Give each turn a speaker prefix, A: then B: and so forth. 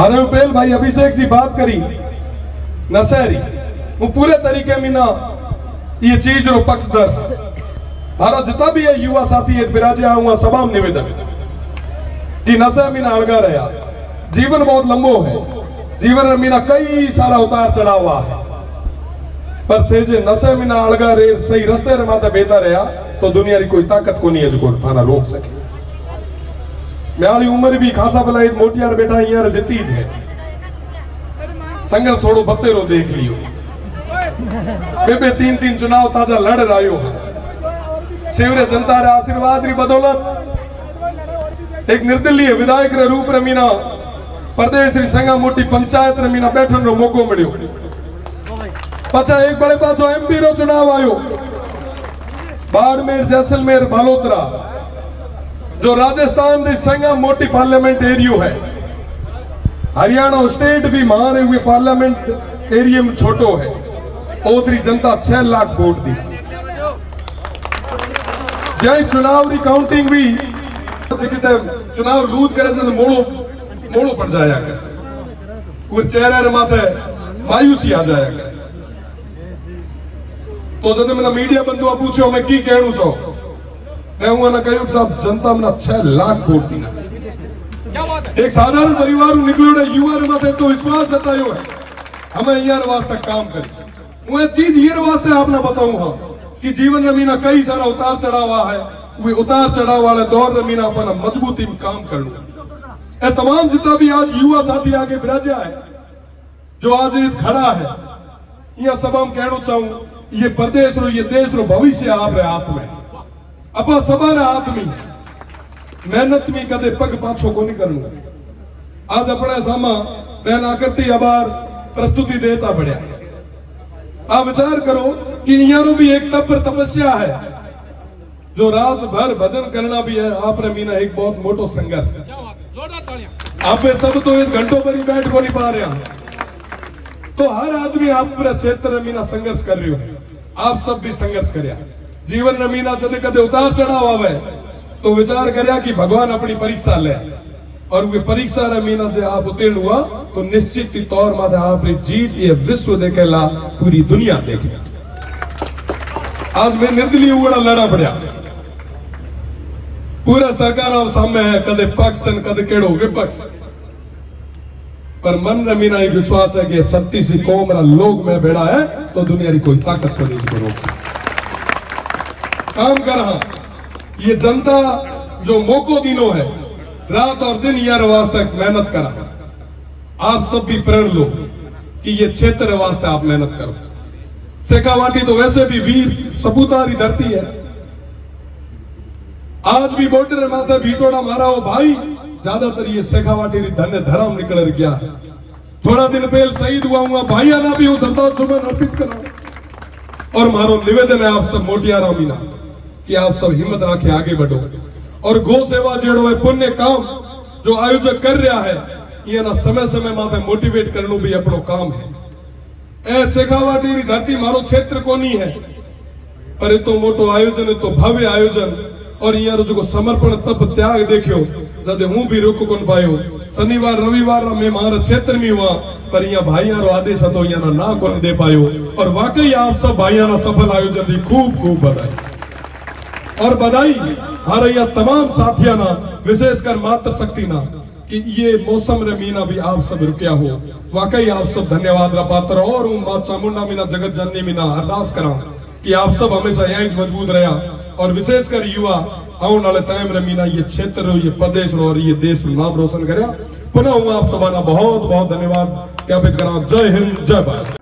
A: पेल भाई, अभिषेक जी बात करी। नशहरी वो पूरे तरीके में ना, ये चीज़ रो पक्ष दर। भारत जितना भी है, युवा साथी है, विराजे हुआ सबाम निवेदन। कि नशे में ना अड़गा रहा। जीवन बहुत लंबो है। जीवन में मीना कई सारा उतार चढ़ाव हुआ है। पर थे जे नशे में ना अड़गा रे, सही रस्ते रे माते बेहतर रहा तो दुनिया की कोई ताकत को नहीं है जो थाना रोक सके। म्याली उम्र भी खासा एक मोटियार बेटा यार जितीज है। संघर्ष थोड़ो बतेरो देख लियो। बेबे तीन तीन चुनाव ताज़ा लड़ रहा है। शिवरे जनता रे आशीर्वाद री बदौलत। एक निर्दलीय विधायक रे रूप रे मीना प्रदेश री संगा मोटी पंचायत रे मीना बैठन रो मौको मिलियो। पछा एक बड़े पाछो एमपी रो चुनाव आयो। बाड़मेर, जैसलमेर, बालोतरा। जो राजस्थान संगा मोटी पार्लियामेंट एरियो है। हरियाणा स्टेट भी मारे हुए पार्लियामेंट एरिया में छोटो है। ओथरी जनता छह लाख वोट दी। जय चुनाव री काउंटिंग भी चुनाव लूज करे तो मोड़ो मोड़ो पड़ जाया कर। वो चेहरे माथे मायूसी आ जाया कर। तो जब मैंने मीडिया बंधुआ पूछो, मैं की कहणु चाहूँ? मैं उन्होंने કહ્યું કે સાહેબ જનતા મને 6 લાખ વોટ દીના एक साधारण परिवार में निकलो युवा माथे तो विश्वास जतायो है हमें यार वास्ते काम करी હું એ ચીજ ये वास्ते आपने बताऊं हाँ कि जीवन में मीना कई सारा उतार चढ़ावा है वे उतार चढ़ाव वाले दौर में मीना अपना मजबूती में काम करना ये तमाम जितना भी आज युवा साथी आगे विराजा है जो आज ये खड़ा है यह सब हम कहना चाहूं ये प्रदेश रो ये देश रो भविष्य आप रे हाथ में अपा सभा रे हाथ में मेहनत में कदे पग पाछो को नहीं करूँगा आज अपने सामा बहन आकृति अबार प्रस्तुति देता पड़ा आप विचार करो कि यारो भी एक तप तपस्या है। जो रात भर भजन करना भी है, आप रे मीना एक बहुत मोटो संघर्ष। आप सब तो एक घंटों पर ही बैठ को नहीं पा रहे। हैं तो हर आदमी आप पूरा क्षेत्र में मीना संघर्ष कर रही हो। आप सब भी संघर्ष कर जीवन में मीना जब कदे उतार चढ़ाव आवे तो विचार કર્યા कि भगवान अपनी परीक्षा ले और वे परीक्षा रे मीना जे आप उत्तीर्ण हुआ तो निश्चित ही तौर माथे आपरी जीत ये विश्व देखेला पूरी दुनिया देखे आज मैं निर्दलीय उगड़ा लड़ा पड़ा पूरा सरकार सामने है कदे पक्ष न कदे केड़ो विपक्ष पर मन रे मीना एक विश्वास है कि छत्तीस कौम रा लोग में बेड़ा है तो दुनिया की कोई ताकत को नहीं रोक सकती काम कर रहा। ये जनता जो मोको दिनो है, रात और दिन यार वास्ते मेहनत करा। आप सब भी प्रण लो कि ये क्षेत्र वास्ते आप मेहनत करो। शेखावाटी तो वैसे भी वीर सबूतारी धरती है। आज भी बॉर्डर माथे भीटोड़ा मारा हो भाई। ज़्यादातर ये शेखावाटी री धन्य धर्म निकल गया है। थोड़ा दिन पहले शहीद हुआ हुआ भाई आना भी हूँ श्रद्धा सुमन अर्पित करा। और मारो निवेदन है आप सब मोटियारा मीना कि आप सब हिम्मत रखे आगे बढ़ो। और गो सेवा जेड़ो है, पुण्य काम जो आयोजक कर रहा है, ये ना समय समय माथे मोटिवेट करना भी अपनो काम है। ए शेखावाटी री धरती मारो क्षेत्र को नहीं है, पर तो मोटो आयोजन तो भव्य आयोजन, और यार जो समर्पण, तप, त्याग देखियो, जद हूँ भी रुक कोन पायो। शनिवार, रविवार में मारा क्षेत्र में हुआ, पर यहाँ भाइयों रो आदेश હતો यहाँ ना कोन दे पायो। और वाकई आप सब भाइयों ना सफल आयोजन की खूब खूब बधाई। और बधाई हमारे यहाँ तमाम साथियों ना विशेषकर मातृ शक्ति ना, कि ये मौसम रे मीना भी आप सब रुकया हो। वाकई आप सब धन्यवाद रा पात्र। और हूँ माँ चामुंडा मीना, जगत जननी मीना, अरदास करा कि आप सब हमेशा यहीं मज़बूत रहा। और विशेषकर युवा आने वाले टाइम रे मीना, ये क्षेत्र रो, ये प्रदेश रो और ये देश रो नाम रोशन करया पुनः हूँ आप सबा बहुत बहुत धन्यवाद। ज्ञापित करा जय हिंद, जय भारत।